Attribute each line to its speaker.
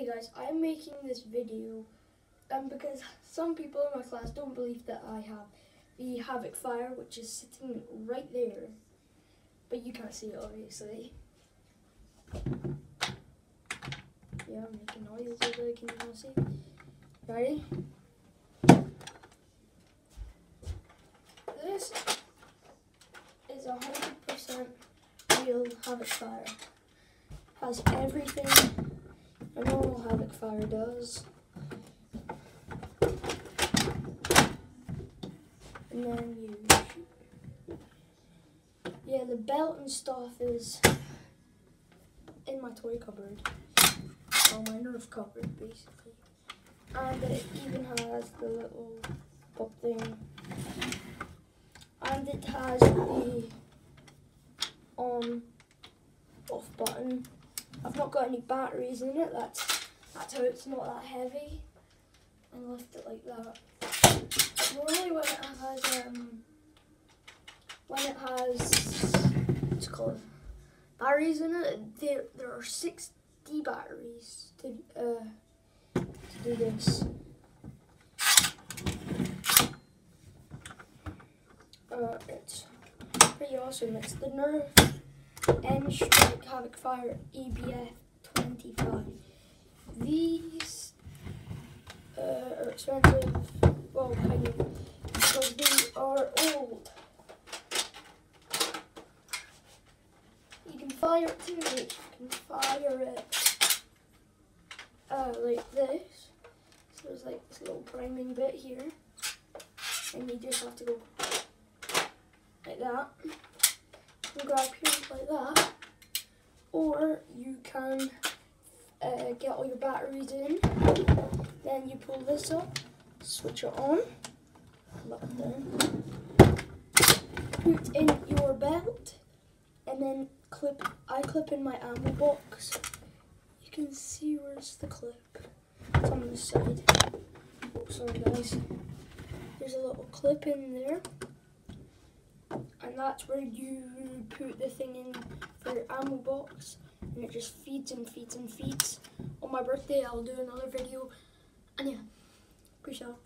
Speaker 1: Hey guys, I'm making this video um, because some people in my class don't believe that I have the Havok Fire, which is sitting right there. But you can't see it, obviously. Yeah, I'm making noises over there, can you not see? Ready? This is a 100% real Havok Fire. Has everything a normal Havok Fire does. And then you Yeah, the belt and stuff is in my toy cupboard. Or my Nerf cupboard, basically. And it even has the little pop thing. And it has the on off button not got any batteries in it, that's, that's how it's not that heavy. I left it like that. Normally when it has, um, when it has, what's it called, batteries in it, there, there are 60 batteries to, uh, to do this. Uh, it's pretty awesome. It's the Nerf N-Strike Havok Fire EBF 25. These uh, are expensive, well kind of, because they are old. You can fire it too, you can fire it uh, like this. So there's like this little priming bit here, and you just have to go like that can grab here like that, or you can uh, get all your batteries in. Then you pull this up, switch it on, put in your belt, and then clip. I clip in my ammo box. You can see where's the clip. It's on the side. Oh, sorry guys. There's a little clip in there that's where you put the thing in for your ammo box and it just feeds and feeds and feeds. On my birthday I'll do another video and yeah, peace out.